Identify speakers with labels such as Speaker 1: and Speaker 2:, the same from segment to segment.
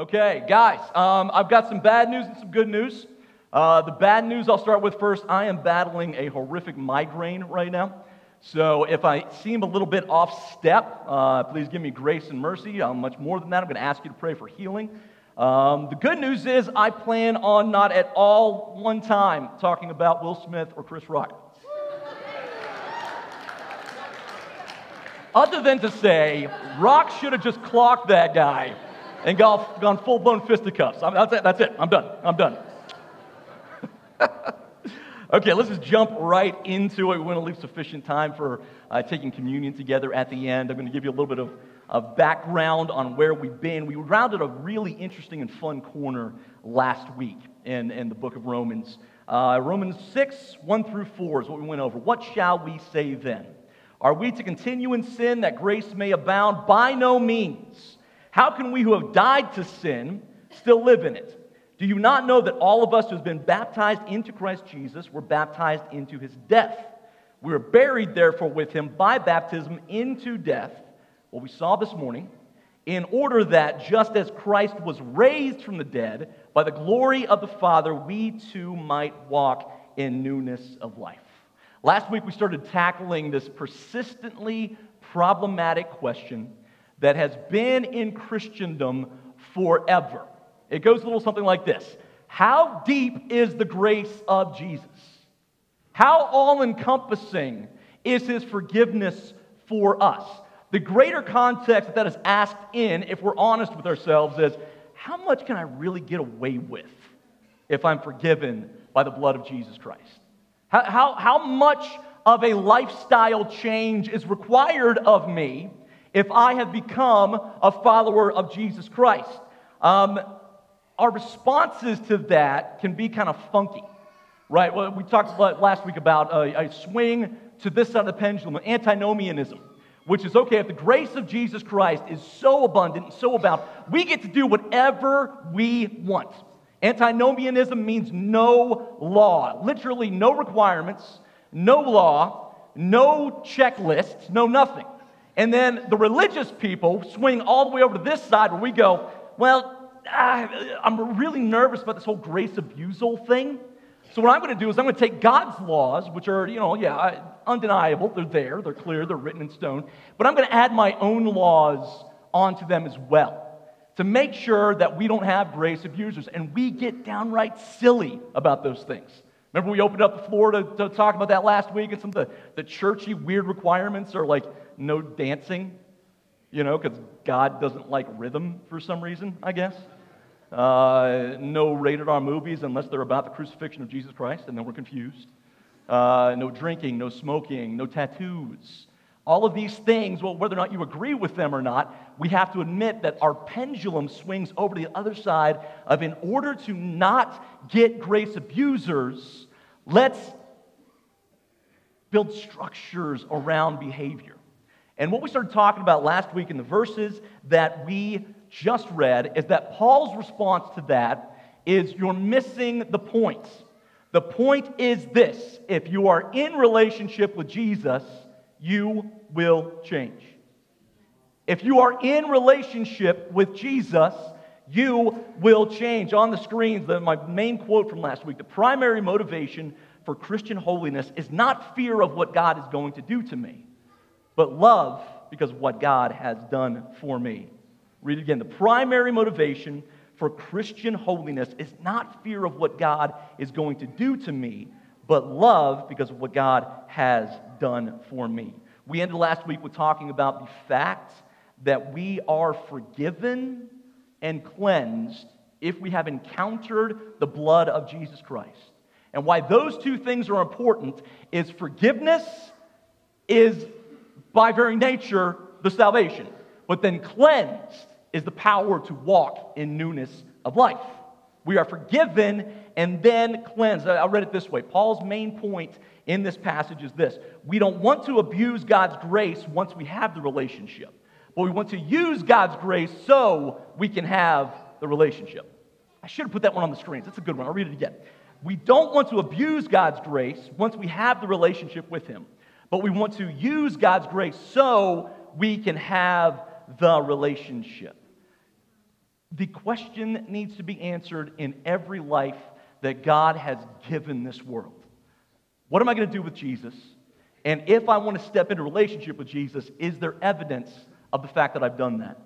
Speaker 1: Okay, guys, um, I've got some bad news and some good news. Uh, the bad news I'll start with first. I am battling a horrific migraine right now. So if I seem a little bit off step, uh, please give me grace and mercy. Uh, much more than that, I'm going to ask you to pray for healing. Um, the good news is I plan on not at all one time talking about Will Smith or Chris Rock. Other than to say, Rock should have just clocked that guy and gone, gone full blown fisticuffs. I'm, that's it. That's it. I'm done. I'm done. okay, let's just jump right into it. We want to leave sufficient time for uh, taking communion together at the end. I'm going to give you a little bit of, of background on where we've been. We rounded a really interesting and fun corner last week in, in the book of Romans. Uh, Romans 6, 1 through 4 is what we went over. What shall we say then? Are we to continue in sin that grace may abound? By no means. How can we who have died to sin still live in it? Do you not know that all of us who have been baptized into Christ Jesus were baptized into his death? We were buried, therefore, with him by baptism into death, what we saw this morning, in order that just as Christ was raised from the dead by the glory of the Father, we too might walk in newness of life. Last week, we started tackling this persistently problematic question that has been in Christendom forever. It goes a little something like this How deep is the grace of Jesus? How all encompassing is his forgiveness for us? The greater context that that is asked in, if we're honest with ourselves, is how much can I really get away with if I'm forgiven by the blood of Jesus Christ? How, how, how much of a lifestyle change is required of me if I have become a follower of Jesus Christ. Um, our responses to that can be kind of funky, right? Well, we talked last week about a, a swing to this side of the pendulum, antinomianism, which is okay, if the grace of Jesus Christ is so abundant, and so abound, we get to do whatever we want. Antinomianism means no law, literally no requirements, no law, no checklists, no nothing. And then the religious people swing all the way over to this side where we go, well, I'm really nervous about this whole grace abusal thing. So what I'm going to do is I'm going to take God's laws, which are, you know, yeah, undeniable. They're there, they're clear, they're written in stone. But I'm going to add my own laws onto them as well to make sure that we don't have grace abusers. And we get downright silly about those things. Remember, we opened up the floor to, to talk about that last week, and some of the, the churchy, weird requirements are like no dancing, you know, because God doesn't like rhythm for some reason, I guess. Uh, no rated R movies unless they're about the crucifixion of Jesus Christ, and then we're confused. Uh, no drinking, no smoking, no tattoos. All of these things, well, whether or not you agree with them or not, we have to admit that our pendulum swings over to the other side of in order to not get grace abusers, let's build structures around behavior. And what we started talking about last week in the verses that we just read is that Paul's response to that is you're missing the point. The point is this if you are in relationship with Jesus, you will change. If you are in relationship with Jesus, you will change. On the screens, my main quote from last week the primary motivation for Christian holiness is not fear of what God is going to do to me but love because of what God has done for me. Read it again. The primary motivation for Christian holiness is not fear of what God is going to do to me, but love because of what God has done for me. We ended last week with talking about the fact that we are forgiven and cleansed if we have encountered the blood of Jesus Christ. And why those two things are important is forgiveness is by very nature, the salvation. But then cleansed is the power to walk in newness of life. We are forgiven and then cleansed. I read it this way Paul's main point in this passage is this we don't want to abuse God's grace once we have the relationship, but we want to use God's grace so we can have the relationship. I should have put that one on the screens. That's a good one. I'll read it again. We don't want to abuse God's grace once we have the relationship with Him but we want to use God's grace so we can have the relationship. the question needs to be answered in every life that God has given this world. What am I going to do with Jesus? And if I want to step into relationship with Jesus, is there evidence of the fact that I've done that?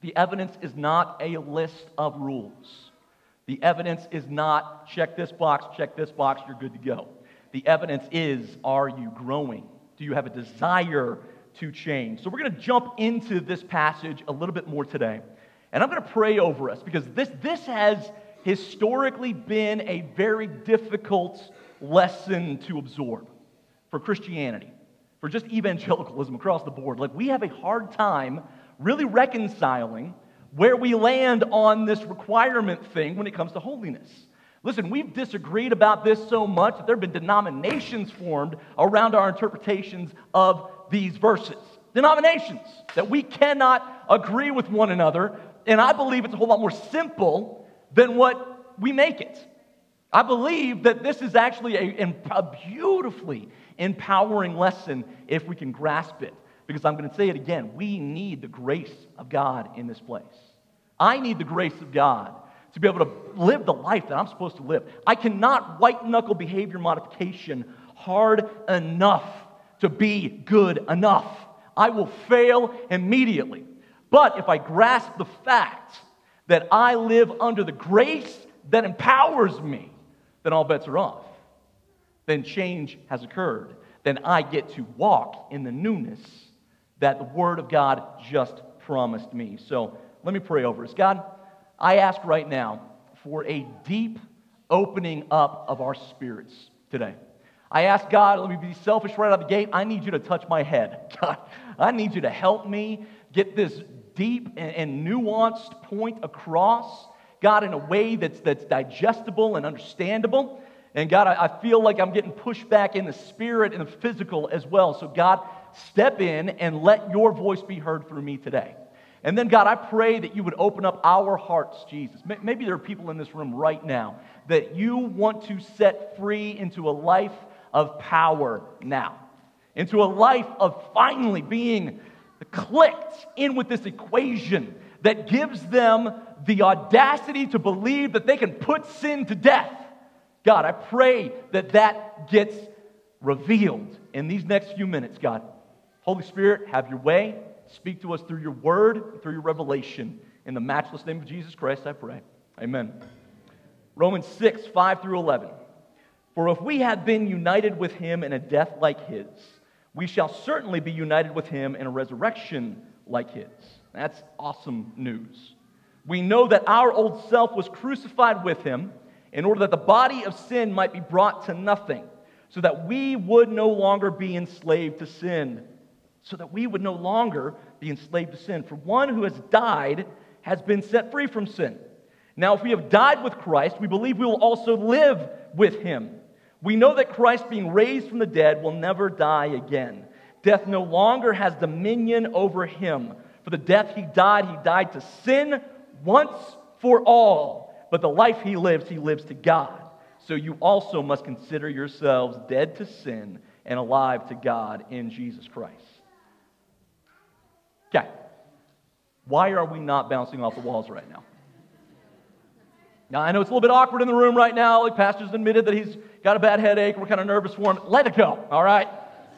Speaker 1: The evidence is not a list of rules. The evidence is not check this box, check this box, you're good to go. The evidence is are you growing? Do you have a desire to change? So we're going to jump into this passage a little bit more today. And I'm going to pray over us because this, this has historically been a very difficult lesson to absorb for Christianity, for just evangelicalism across the board. Like, we have a hard time really reconciling where we land on this requirement thing when it comes to holiness. Listen, we've disagreed about this so much that there have been denominations formed around our interpretations of these verses. Denominations that we cannot agree with one another. And I believe it's a whole lot more simple than what we make it. I believe that this is actually a, a beautifully empowering lesson if we can grasp it. Because I'm going to say it again we need the grace of God in this place. I need the grace of God to be able to live the life that I'm supposed to live. I cannot white knuckle behavior modification hard enough to be good enough. I will fail immediately. But if I grasp the fact that I live under the grace that empowers me, then all bets are off. Then change has occurred. Then I get to walk in the newness that the Word of God just promised me. So let me pray over us. God, I ask right now for a deep opening up of our spirits today. I ask God, let me be selfish right out of the gate. I need you to touch my head. God, I need you to help me get this deep and, nuanced point across, God, in a way that's, that's digestible and understandable. And God, I, I feel like I'm getting pushed back in the spirit and the physical as well. So, God, step in and let your voice be heard through me today. And then, God, I pray that you would open up our hearts, Jesus. Maybe there are people in this room right now that you want to set free into a life of power now, into a life of finally being clicked in with this equation that gives them the audacity to believe that they can put sin to death. God, I pray that that gets revealed in these next few minutes, God. Holy Spirit, have your way. Speak to us through your word, through your revelation. In the matchless name of Jesus Christ, I pray. Amen. Romans 6, 5 through 11. For if we had been united with him in a death like his, we shall certainly be united with him in a resurrection like his. That's awesome news. We know that our old self was crucified with him in order that the body of sin might be brought to nothing, so that we would no longer be enslaved to sin so that we would no longer be enslaved to sin. For one who has died has been set free from sin. Now, if we have died with Christ, we believe we will also live with him. We know that Christ, being raised from the dead, will never die again. Death no longer has dominion over him. For the death he died, he died to sin once for all. But the life he lives, he lives to God. So you also must consider yourselves dead to sin and alive to God in Jesus Christ. Okay. Why are we not bouncing off the walls right now? Now, I know it's a little bit awkward in the room right now. Like, Pastor's admitted that he's got a bad headache. We're kind of nervous for him. Let it go, all right?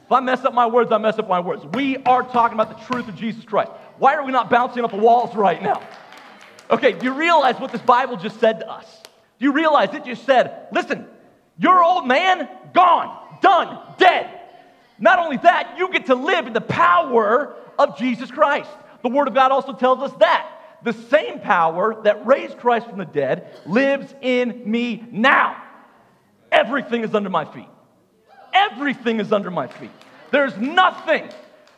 Speaker 1: If I mess up my words, I mess up my words. We are talking about the truth of Jesus Christ. Why are we not bouncing off the walls right now? Okay, do you realize what this Bible just said to us? Do you realize it just said, listen, your old man, gone, done, dead. Not only that, you get to live in the power of Jesus Christ. The Word of God also tells us that. The same power that raised Christ from the dead lives in me now. Everything is under my feet. Everything is under my feet. There's nothing,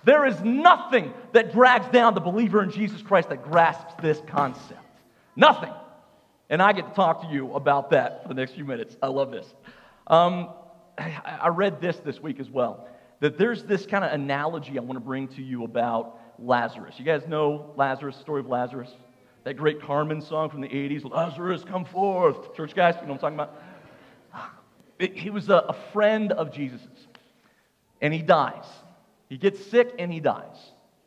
Speaker 1: there is nothing that drags down the believer in Jesus Christ that grasps this concept. Nothing. And I get to talk to you about that for the next few minutes. I love this. Um, I read this this week as well that there's this kind of analogy I want to bring to you about Lazarus. You guys know Lazarus, story of Lazarus? That great Carmen song from the 80s, Lazarus, come forth. Church guys, you know what I'm talking about? he was a, friend of Jesus's, and he dies. He gets sick and he dies.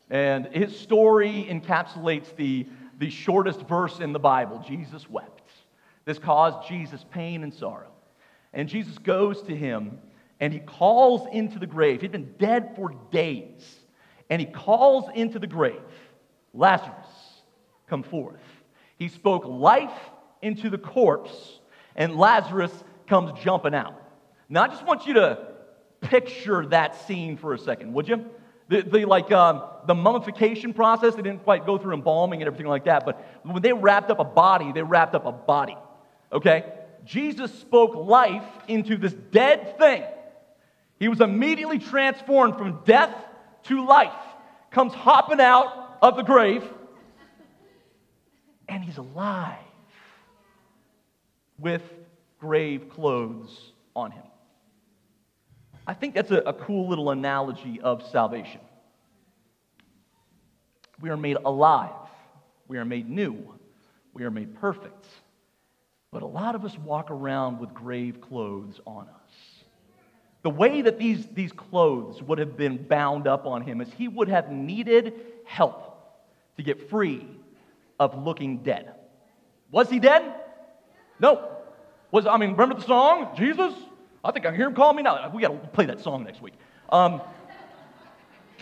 Speaker 1: And his story encapsulates the, the shortest verse in the Bible, Jesus wept. This caused Jesus pain and sorrow. And Jesus goes to him and he calls into the grave. He'd been dead for days. And he calls into the grave, Lazarus, come forth. He spoke life into the corpse, and Lazarus comes jumping out. Now, I just want you to picture that scene for a second, would you? The, the like um, the mummification process, they didn't quite go through embalming and everything like that, but when they wrapped up a body, they wrapped up a body. Okay? Jesus spoke life into this dead thing. He was immediately transformed from death to life. Comes hopping out of the grave, and he's alive with grave clothes on him. I think that's a, a cool little analogy of salvation. We are made alive, we are made new, we are made perfect. But a lot of us walk around with grave clothes on us. The way that these, these clothes would have been bound up on him is he would have needed help to get free of looking dead. Was he dead? No. Was I mean, remember the song, Jesus? I think I hear him call me now. We got to play that song next week. Um,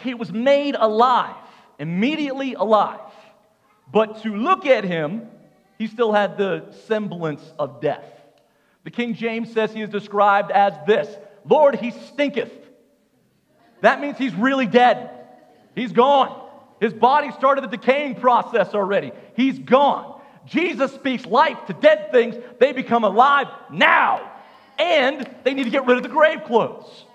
Speaker 1: he was made alive, immediately alive. But to look at him, he still had the semblance of death. The King James says he is described as this Lord, he stinketh. That means he's really dead. He's gone. His body started the decaying process already. He's gone. Jesus speaks life to dead things. They become alive now. And they need to get rid of the grave clothes.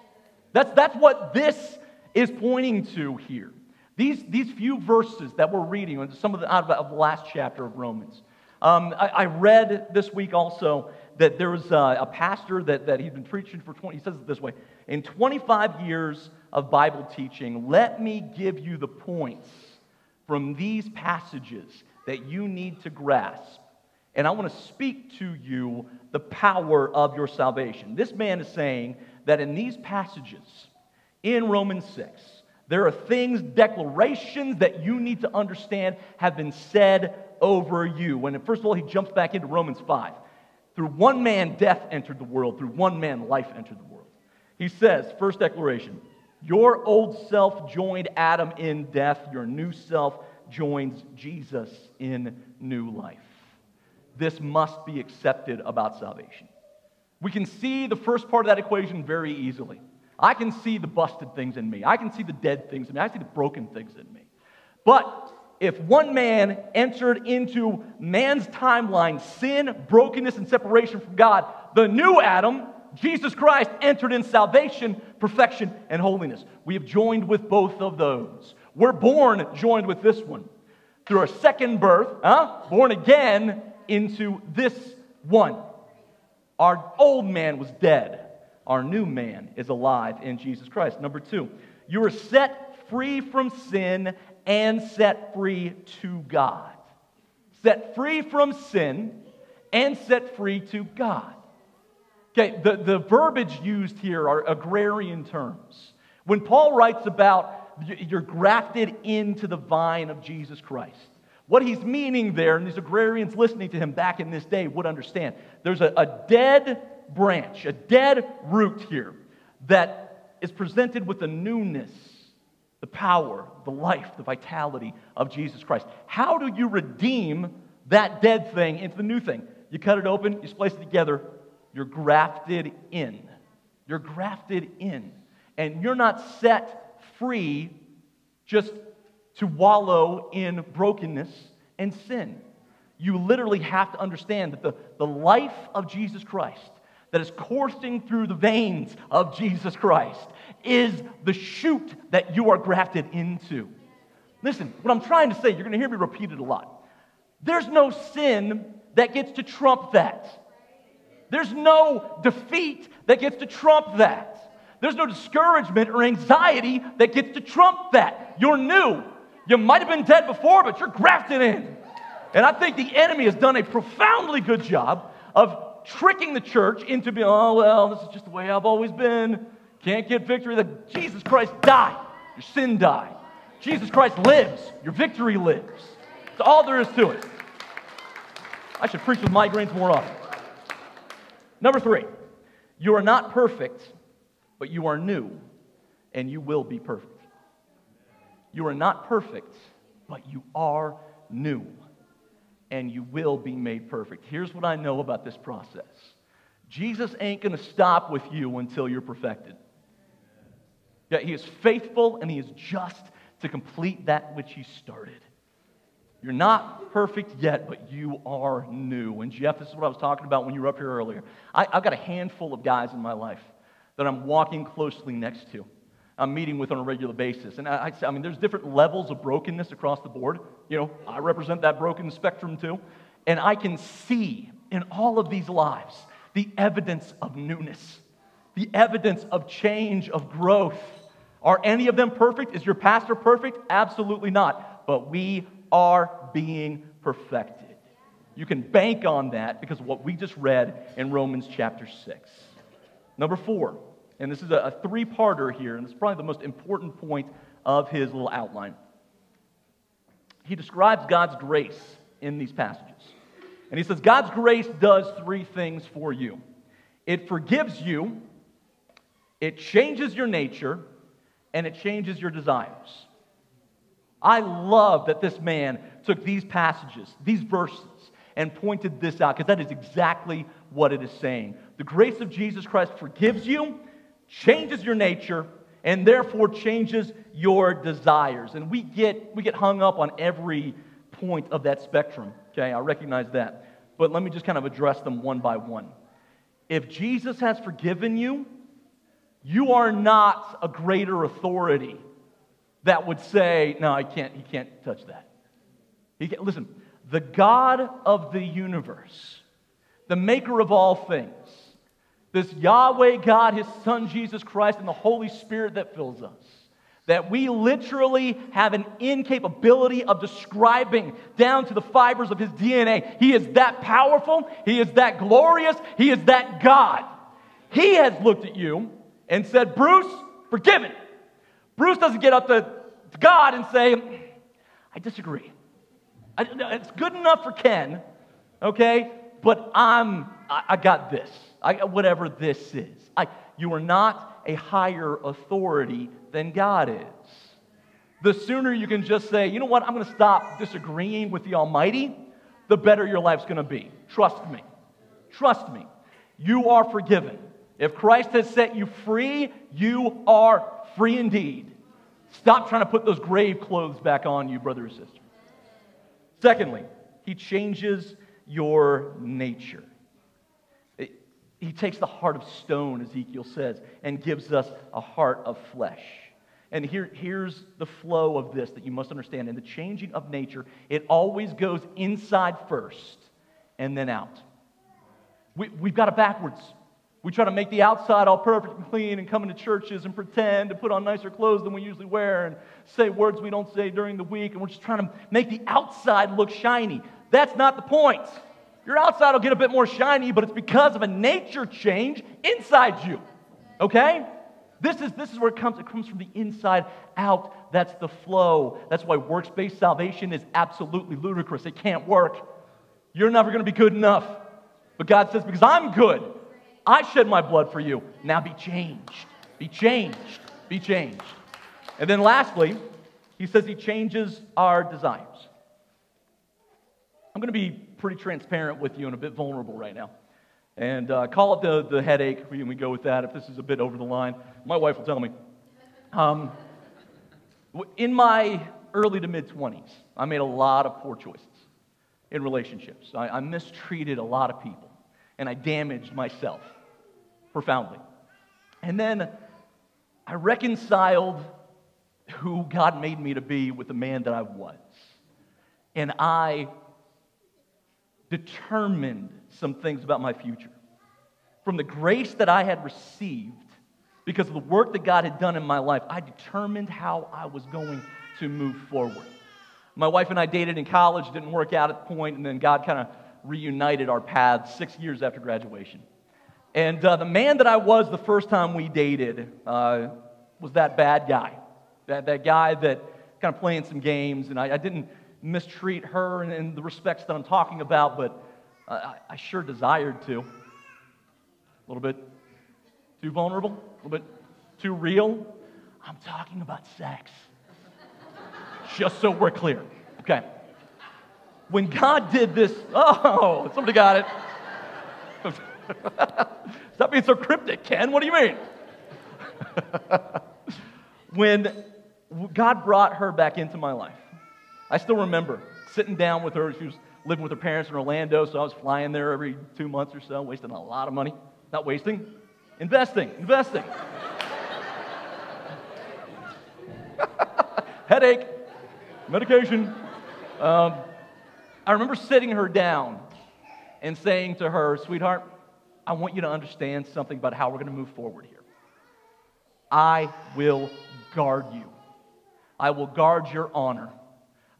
Speaker 1: That's, that's what this is pointing to here. These, these few verses that we're reading, some of the, out of the last chapter of Romans. Um, I, I, read this week also that there was a, a pastor that, that he'd been preaching for 20, he says it this way In 25 years of Bible teaching, let me give you the points from these passages that you need to grasp. And I want to speak to you the power of your salvation. This man is saying that in these passages in Romans 6, there are things, declarations that you need to understand have been said over you. And first of all, he jumps back into Romans 5. Through one man, death entered the world. Through one man, life entered the world. He says, first declaration, your old self joined Adam in death, your new self joins Jesus in new life. This must be accepted about salvation. We can see the first part of that equation very easily. I can see the busted things in me. I can see the dead things in me. I see the broken things in me. But if one man entered into man's timeline, sin, brokenness, and separation from God, the new Adam, Jesus Christ, entered in salvation, perfection, and holiness. We have joined with both of those. We're born joined with this one through our second birth, huh? born again into this one. Our old man was dead. Our new man is alive in Jesus Christ. Number two, you are set free from sin and set free to God. Set free from sin and set free to God. Okay, the, the verbiage used here are agrarian terms. When Paul writes about you're grafted into the vine of Jesus Christ, what he's meaning there, and these agrarians listening to him back in this day would understand, there's a, a dead branch, a dead root here that is presented with a newness the power, the life, the vitality of Jesus Christ. How do you redeem that dead thing into the new thing? You cut it open, you splice it together, you're grafted in. You're grafted in. And you're not set free just to wallow in brokenness and sin. You literally have to understand that the, the life of Jesus Christ that is coursing through the veins of Jesus Christ is the shoot that you are grafted into. Listen, what I'm trying to say, you're going to hear me repeat it a lot. There's no sin that gets to trump that. There's no defeat that gets to trump that. There's no discouragement or anxiety that gets to trump that. You're new. You might have been dead before, but you're grafted in. And I think the enemy has done a profoundly good job of tricking the church into being, oh, well, this is just the way I've always been. Can't get victory. That Jesus Christ died. Your sin died. Jesus Christ lives. Your victory lives. That's all there is to it. I should preach with migraines more often. Number three, you are not perfect, but you are new, and you will be perfect. You are not perfect, but you are new, and you will be made perfect. Here's what I know about this process Jesus ain't going to stop with you until you're perfected. Yeah, he is faithful and he is just to complete that which he started. You're not perfect yet, but you are new. And Jeff, this is what I was talking about when you were up here earlier. I, have got a handful of guys in my life that I'm walking closely next to. I'm meeting with on a regular basis. And I, I, I mean, there's different levels of brokenness across the board. You know, I represent that broken spectrum too. And I can see in all of these lives the evidence of newness, the evidence of change, of growth. Are any of them perfect? Is your pastor perfect? Absolutely not. But we are being perfected. You can bank on that because what we just read in Romans chapter 6. Number four, and this is a, three parter here, and it's probably the most important point of his little outline. He describes God's grace in these passages. And he says, God's grace does three things for you it forgives you, it changes your nature, and it changes your desires. I love that this man took these passages, these verses, and pointed this out because that is exactly what it is saying. The grace of Jesus Christ forgives you, changes your nature, and therefore changes your desires. And we get, we get hung up on every point of that spectrum. Okay, I recognize that. But let me just kind of address them one by one. If Jesus has forgiven you, you are not a greater authority that would say, no, I can't, he can't touch that. He can't, listen, the God of the universe, the maker of all things, this Yahweh God, his Son Jesus Christ, and the Holy Spirit that fills us, that we literally have an incapability of describing down to the fibers of his DNA. He is that powerful, he is that glorious, he is that God. He has looked at you and said, Bruce, forgiven. Bruce doesn't get up to God and say, I disagree. I, it's good enough for Ken, okay? But I'm, I, I got this. I whatever this is. I, you are not a higher authority than God is. The sooner you can just say, you know what, I'm going to stop disagreeing with the Almighty, the better your life's going to be. Trust me. Trust me. You are forgiven. If Christ has set you free, you are free indeed. Stop trying to put those grave clothes back on you, brother or sister. Secondly, he changes your nature. He takes the heart of stone, Ezekiel says, and gives us a heart of flesh. And here, here's the flow of this that you must understand. In the changing of nature, it always goes inside first and then out. We, we've got it backwards. We try to make the outside all perfect and clean and come into churches and pretend to put on nicer clothes than we usually wear and say words we don't say during the week. And we're just trying to make the outside look shiny. That's not the point. Your outside will get a bit more shiny, but it's because of a nature change inside you. Okay? This is, this is where it comes. It comes from the inside out. That's the flow. That's why works based salvation is absolutely ludicrous. It can't work. You're never going to be good enough. But God says, because I'm good, I shed my blood for you. Now be changed. Be changed. Be changed. And then lastly, he says he changes our desires. I'm going to be pretty transparent with you and a bit vulnerable right now. And uh, call it the, the headache, and we go with that if this is a bit over the line. My wife will tell me. Um, in my early to mid 20s, I made a lot of poor choices in relationships. I, I mistreated a lot of people and I damaged myself profoundly. And then I reconciled who God made me to be with the man that I was. And I determined some things about my future. From the grace that I had received, because of the work that God had done in my life, I determined how I was going to move forward. My wife and I dated in college, didn't work out at the point, and then God kind of reunited our paths six years after graduation. And uh, the man that I was the first time we dated uh, was that bad guy. That, that guy that kind of playing some games, and I, I, didn't mistreat her in, in the respects that I'm talking about, but I, I sure desired to. A little bit too vulnerable, a little bit too real. I'm talking about sex. Just so we're clear. Okay. When God did this, oh, somebody got it. Stop being so cryptic, Ken. What do you mean? when God brought her back into my life, I still remember sitting down with her. She was living with her parents in Orlando, so I was flying there every two months or so, wasting a lot of money. Not wasting, investing, investing. Headache, medication. Um, I remember sitting her down and saying to her, Sweetheart, I want you to understand something about how we're going to move forward here. I will guard you. I will guard your honor.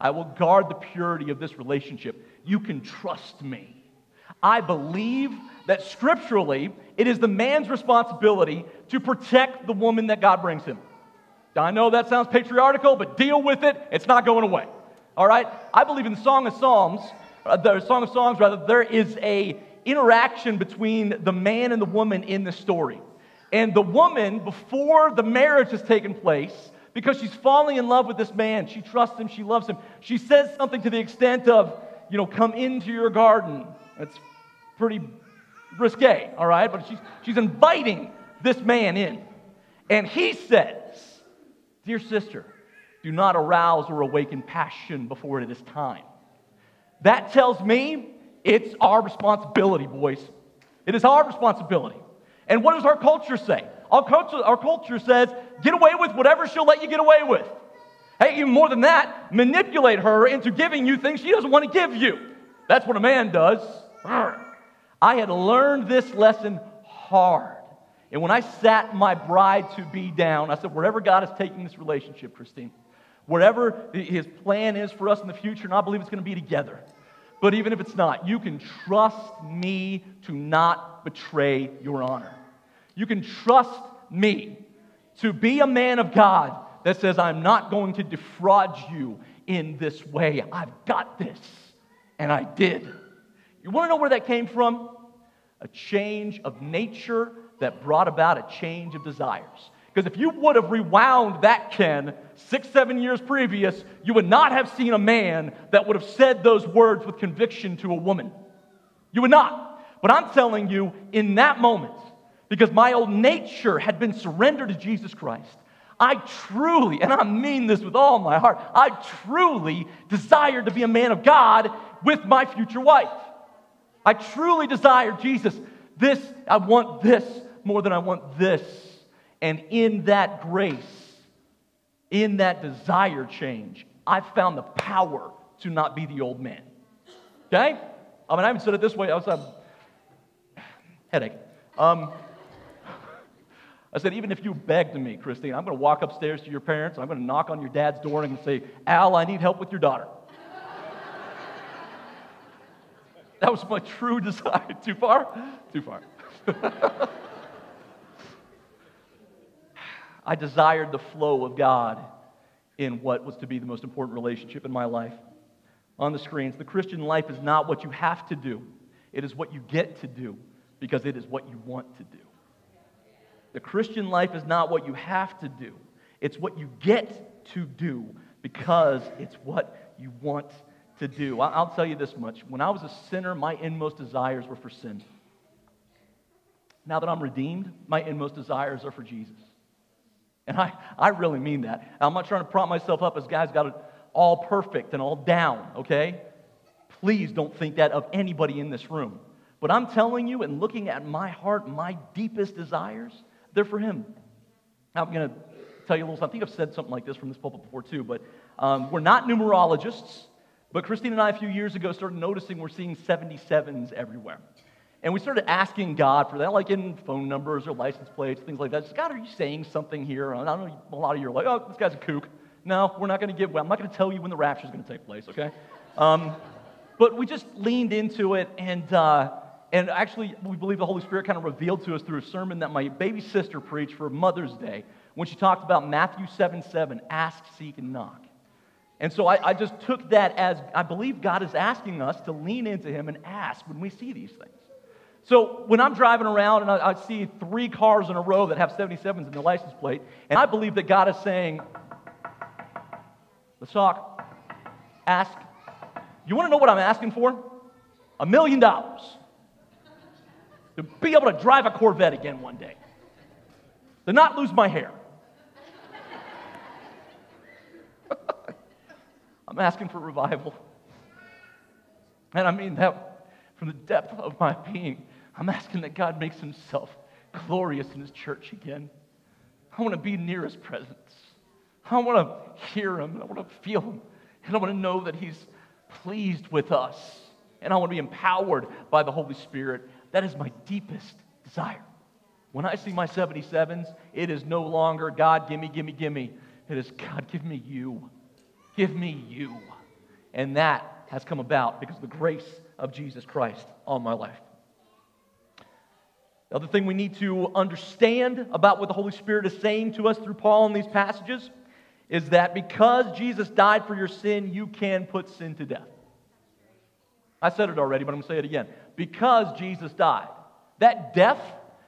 Speaker 1: I will guard the purity of this relationship. You can trust me. I believe that scripturally it is the man's responsibility to protect the woman that God brings him. I know that sounds patriarchal, but deal with it. It's not going away. All right? I believe in the Song of Psalms, uh, the Song of Songs, rather, there is a interaction between the man and the woman in the story. And the woman, before the marriage has taken place, because she's falling in love with this man, she trusts him, she loves him, she says something to the extent of, you know, come into your garden. That's pretty risque, all right? But she's, she's inviting this man in. And he says, Dear sister, do not arouse or awaken passion before it is time. That tells me it's our responsibility, boys. It is our responsibility. And what does our culture say? Our culture, our culture says, get away with whatever she'll let you get away with. Hey, even more than that, manipulate her into giving you things she doesn't want to give you. That's what a man does. I had learned this lesson hard. And when I sat my bride to be down, I said, wherever God is taking this relationship, Christine, wherever his plan is for us in the future, and I believe it's going to be together. But even if it's not, you can trust me to not betray your honor. You can trust me to be a man of God that says, I'm not going to defraud you in this way. I've got this. And I did. You want to know where that came from? A change of nature that brought about a change of desires. Because if you would have rewound that Ken six, seven years previous, you would not have seen a man that would have said those words with conviction to a woman. You would not. But I'm telling you, in that moment, because my old nature had been surrendered to Jesus Christ, I truly, and I mean this with all my heart, I truly desired to be a man of God with my future wife. I truly desired, Jesus, this, I want this more than I want this. And in that grace, in that desire change, I found the power to not be the old man. Okay? I mean, I haven't said it this way. I was a um, headache. Um, I said, even if you begged me, Christine, I'm going to walk upstairs to your parents. I'm going to knock on your dad's door and say, Al, I need help with your daughter. that was my true desire. Too far? Too far. I desired the flow of God in what was to be the most important relationship in my life. On the screens, the Christian life is not what you have to do, it is what you get to do because it is what you want to do. The Christian life is not what you have to do, it's what you get to do because it's what you want to do. I'll tell you this much. When I was a sinner, my inmost desires were for sin. Now that I'm redeemed, my inmost desires are for Jesus. And I, I really mean that. I'm not trying to prop myself up as guys got it all perfect and all down, okay? Please don't think that of anybody in this room. But I'm telling you, and looking at my heart, my deepest desires, they're for Him. I'm going to tell you a little. Something. I think I've said something like this from this pulpit before too. But um, we're not numerologists. But Christine and I, a few years ago, started noticing we're seeing 77s everywhere. And we started asking God for that, like in phone numbers or license plates, things like that. Just, God, are you saying something here? I don't know a lot of you are like, oh, this guy's a kook. No, we're not going to give, I'm not going to tell you when the rapture is going to take place, okay? Um, but we just leaned into it, and, uh, and actually, we believe the Holy Spirit kind of revealed to us through a sermon that my baby sister preached for Mother's Day when she talked about Matthew 7 7, ask, seek, and knock. And so I, I, just took that as I believe God is asking us to lean into Him and ask when we see these things. So when I'm driving around and I, I see three cars in a row that have 77s in the license plate, and I believe that God is saying, Let's talk. Ask. You want to know what I'm asking for? A million dollars. To be able to drive a Corvette again one day. To not lose my hair. I'm asking for revival. And I mean that from the depth of my being. I'm asking that God makes himself glorious in his church again. I want to be near his presence. I want to hear him. I want to feel him. And I want to know that he's pleased with us. And I want to be empowered by the Holy Spirit. That is my deepest desire. When I see my 77s, it is no longer God, gimme, gimme, gimme. It is God, give me you. Give me you. And that has come about because of the grace of Jesus Christ on my life. The other thing we need to understand about what the Holy Spirit is saying to us through Paul in these passages is that because Jesus died for your sin, you can put sin to death. I said it already, but I'm going to say it again. Because Jesus died, that death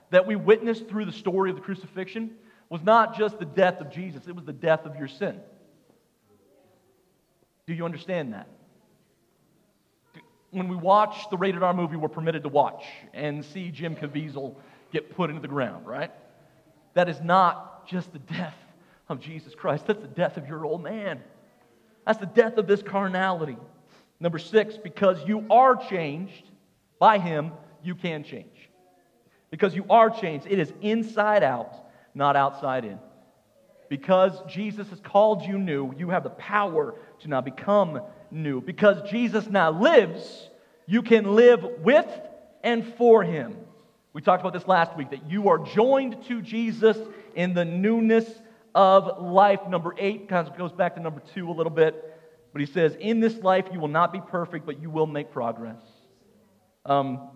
Speaker 1: that we witnessed through the story of the crucifixion was not just the death of Jesus, it was the death of your sin. Do you understand that? When we watch the rated R movie we're permitted to watch and see Jim Caviezel get put into the ground, right? That is not just the death of Jesus Christ, that's the death of your old man. That's the death of this carnality. Number six, because you are changed by Him, you can change. Because you are changed. It is inside out, not outside in. Because Jesus has called you new, you have the power to now become new. Because Jesus now lives, you can live with and for him. We talked about this last week that you are joined to Jesus in the newness of life. Number eight kind of goes back to number two a little bit. But he says, In this life, you will not be perfect, but you will make progress. Um,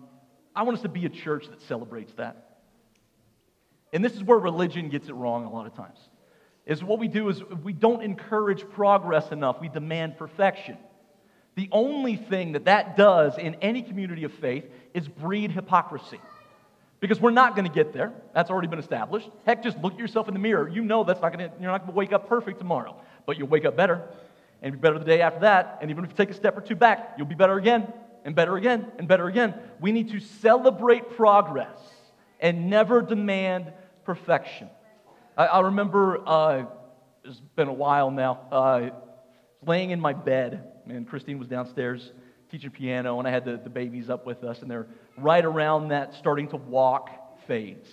Speaker 1: I want us to be a church that celebrates that. And this is where religion gets it wrong a lot of times is what we do is we don't encourage progress enough. We demand perfection. The only thing that that does in any community of faith is breed hypocrisy. Because we're not going to get there. That's already been established. Heck, just look at yourself in the mirror. You know that's not going to, you're not going to wake up perfect tomorrow. But you'll wake up better and be better the day after that. And even if you take a step or two back, you'll be better again and better again and better again. We need to celebrate progress and never demand perfection. I, I remember, uh, it's been a while now, uh, laying in my bed, and Christine was downstairs teaching piano, and I had the, the babies up with us, and they're right around that starting to walk phase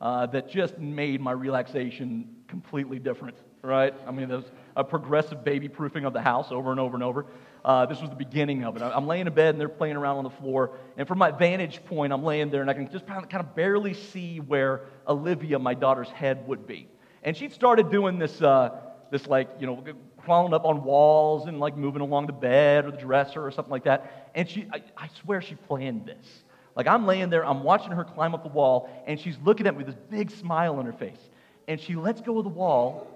Speaker 1: uh, that just made my relaxation completely different, right? I mean, there's a progressive baby proofing of the house over and over and over. Uh, this was the beginning of it. I'm laying in bed and they're playing around on the floor. And from my vantage point, I'm laying there and I can just kind of barely see where Olivia, my daughter's head, would be. And she'd started doing this, uh, this like, you know, crawling up on walls and like moving along the bed or the dresser or something like that. And she, I, I swear she planned this. Like I'm laying there, I'm watching her climb up the wall, and she's looking at me with this big smile on her face. And she lets go of the wall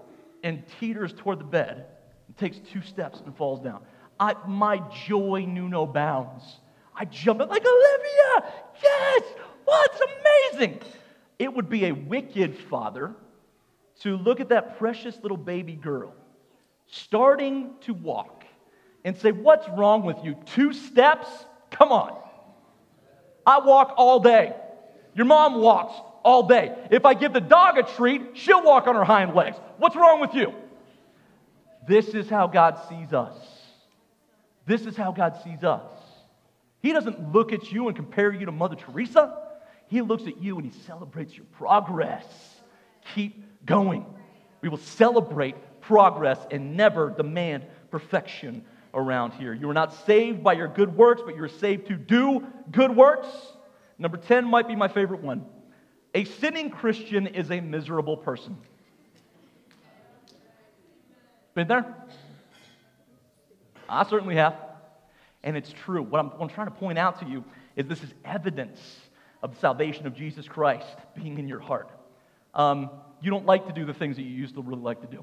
Speaker 1: and teeters toward the bed, and takes two steps and falls down. I, my joy knew no bounds. I jumped up like, Olivia, yes, what's amazing. It would be a wicked father to look at that precious little baby girl starting to walk and say, What's wrong with you? Two steps? Come on. I walk all day. Your mom walks all day. If I give the dog a treat, she'll walk on her hind legs. What's wrong with you? This is how God sees us. This is how God sees us. He doesn't look at you and compare you to Mother Teresa. He looks at you and he celebrates your progress. Keep going. We will celebrate progress and never demand perfection around here. You are not saved by your good works, but you're saved to do good works. Number 10 might be my favorite one. A sinning Christian is a miserable person. Been there? I certainly have. And it's true. What I'm, what I'm, trying to point out to you is this is evidence of the salvation of Jesus Christ being in your heart. Um, you don't like to do the things that you used to really like to do.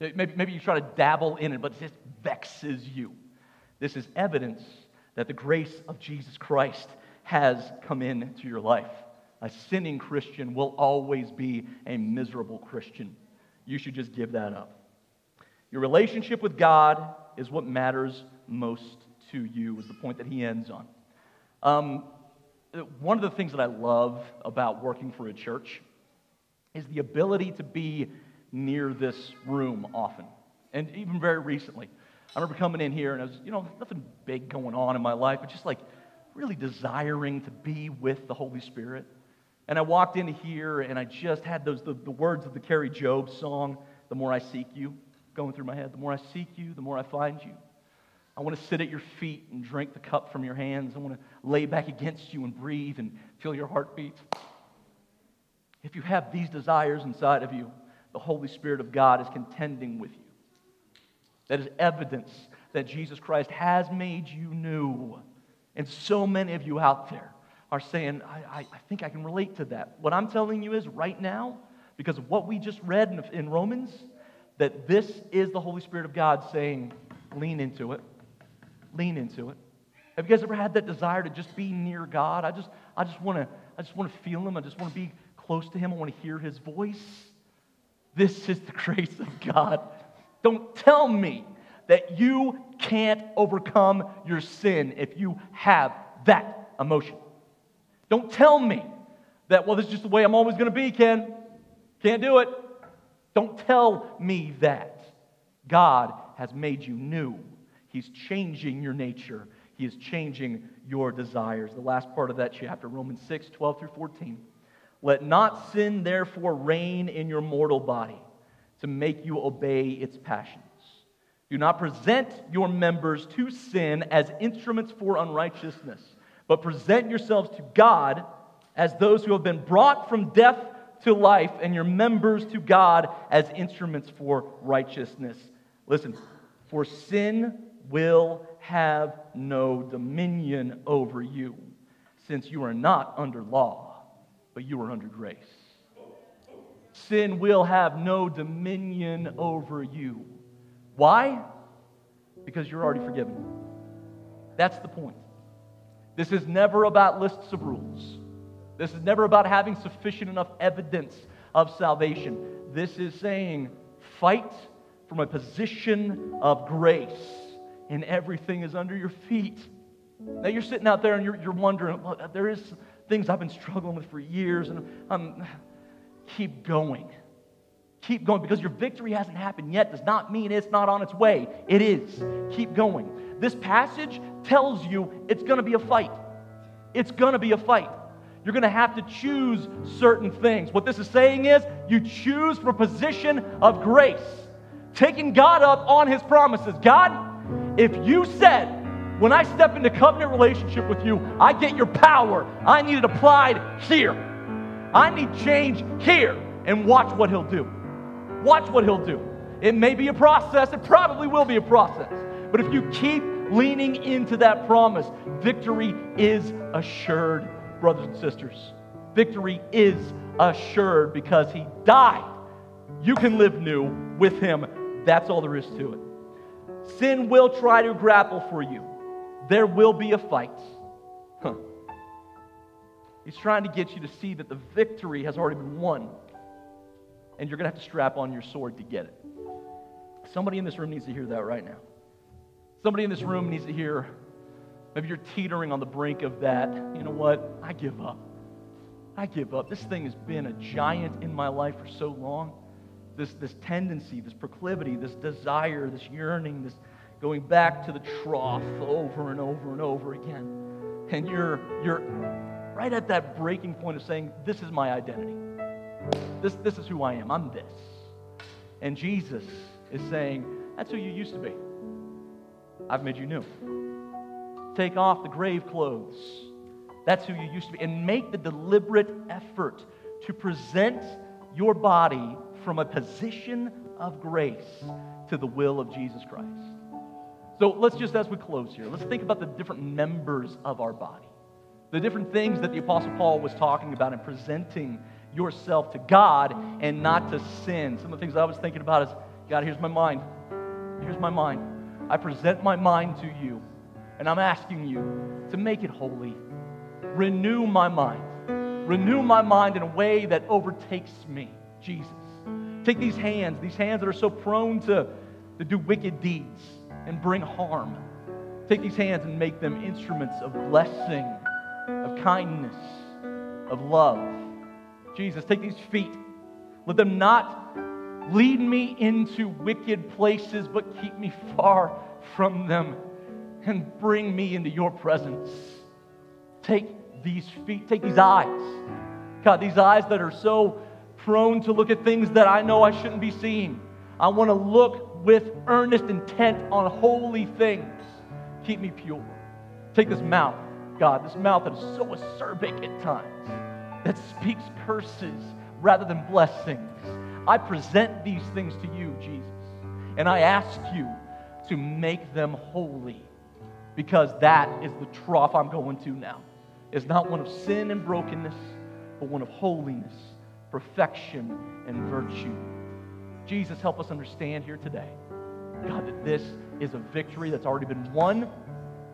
Speaker 1: Maybe, maybe you try to dabble in it, but it just vexes you. This is evidence that the grace of Jesus Christ has come into your life. A sinning Christian will always be a miserable Christian. You should just give that up. Your relationship with God is what matters most to you, is the point that he ends on. Um, one of the things that I love about working for a church is the ability to be near this room often, and even very recently. I remember coming in here and I was, you know, nothing big going on in my life, but just like really desiring to be with the Holy Spirit. And I walked into here and I just had those the, the words of the Kari Jobe song, The More I Seek You, going through my head. The more I seek you, the more I find you. I want to sit at your feet and drink the cup from your hands. I want to lay back against you and breathe and feel your heartbeat. If you have these desires inside of you, the Holy Spirit of God is contending with you. That is evidence that Jesus Christ has made you new. And so many of you out there are saying, I, I, I, think I can relate to that. What I'm telling you is right now, because of what we just read in, in Romans, that this is the Holy Spirit of God saying, lean into it. Lean into it. Have you guys ever had that desire to just be near God? I just, I just want to, I just want to feel Him. I just want to be close to Him. I want to hear His voice. This is the grace of God. Don't tell me that you can't overcome your sin if you have that emotion. Don't tell me that, well, this is just the way I'm always going to be, Ken. Can't do it. Don't tell me that. God has made you new. He's changing your nature. He is changing your desires. The last part of that chapter, Romans 6, 12 through 14. Let not sin therefore reign in your mortal body to make you obey its passions. Do not present your members to sin as instruments for unrighteousness, but present yourselves to God as those who have been brought from death to life, and your members to God as instruments for righteousness. Listen, for sin will have no dominion over you, since you are not under law, but you are under grace. Sin will have no dominion over you. Why? Because you're already forgiven. That's the point. This is never about lists of rules. This is never about having sufficient enough evidence of salvation. This is saying, fight from a position of grace, and everything is under your feet. Now you're sitting out there and you're, you're wondering, there is things I've been struggling with for years, and I'm, keep going. Keep going because your victory hasn't happened yet does not mean it's not on its way. It is. Keep going. This passage tells you it's going to be a fight. It's going to be a fight. You're going to have to choose certain things. What this is saying is you choose from a position of grace, taking God up on his promises. God, if you said, when I step into covenant relationship with you, I get your power, I need it applied here. I need change here. And watch what he'll do. Watch what he'll do. It may be a process, it probably will be a process. But if you keep leaning into that promise, victory is assured, brothers and sisters. Victory is assured because he died. You can live new with him. That's all there is to it. Sin will try to grapple for you. There will be a fight. Huh. He's trying to get you to see that the victory has already been won. And you're going to have to strap on your sword to get it. Somebody in this room needs to hear that right now. Somebody in this room needs to hear maybe you're teetering on the brink of that. You know what? I give up. I give up. This thing has been a giant in my life for so long. This, this tendency, this proclivity, this desire, this yearning, this going back to the trough over and over and over again. And you're, you're right at that breaking point of saying, This is my identity. This, this is who I am. I'm this. And Jesus is saying, That's who you used to be. I've made you new. Take off the grave clothes. That's who you used to be. And make the deliberate effort to present your body from a position of grace to the will of Jesus Christ. So let's just, as we close here, let's think about the different members of our body the different things that the Apostle Paul was talking about and presenting yourself to God and not to sin. Some of the things I was thinking about is, God, here's my mind. Here's my mind. I present my mind to you, and I'm asking you to make it holy. Renew my mind. Renew my mind in a way that overtakes me, Jesus. Take these hands, these hands that are so prone to, to do wicked deeds and bring harm. Take these hands and make them instruments of blessing, of kindness, of love. Jesus, take these feet. Let them not lead me into wicked places, but keep me far from them and bring me into your presence. Take these feet, take these eyes. God, these eyes that are so prone to look at things that I know I shouldn't be seeing. I want to look with earnest intent on holy things. Keep me pure. Take this mouth, God, this mouth that is so acerbic at times, that speaks curses rather than blessings. I present these things to you, Jesus, and I ask you to make them holy because that is the trough I'm going to now. It's not one of sin and brokenness, but one of holiness, perfection, and virtue. Jesus, help us understand here today, God, that this is a victory that's already been won,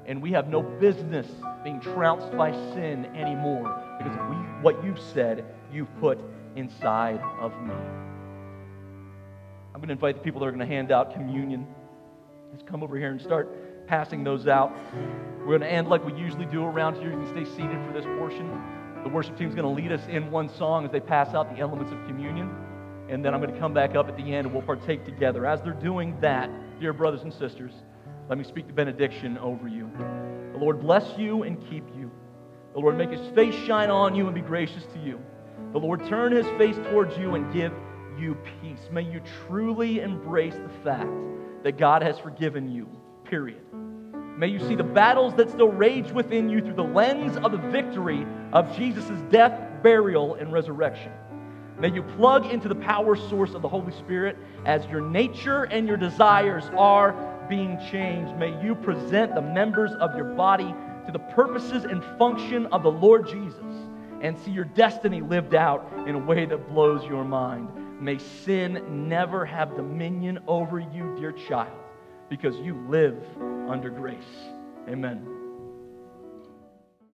Speaker 1: and we have no business being trounced by sin anymore because we, what you've said you've put inside of me. I'm going to invite the people that are going to hand out communion. Let's come over here and start passing those out. We're going to end like we usually do around here. You can stay seated for this portion. The worship team is going to lead us in one song as they pass out the elements of communion. And then I'm going to come back up at the end and we'll partake together. As they're doing that, dear brothers and sisters, let me speak the benediction over you. The Lord bless you and keep you. The Lord make his face shine on you and be gracious to you. The Lord turn his face towards you and give you peace. May you truly embrace the fact that God has forgiven you, period. May you see the battles that still rage within you through the lens of the victory of Jesus' death, burial, and resurrection. May you plug into the power source of the Holy Spirit as your nature and your desires are being changed. May you present the members of your body to the purposes and function of the Lord Jesus and see your destiny lived out in a way that blows your mind. May sin never have dominion over you, dear child, because you live under grace. Amen.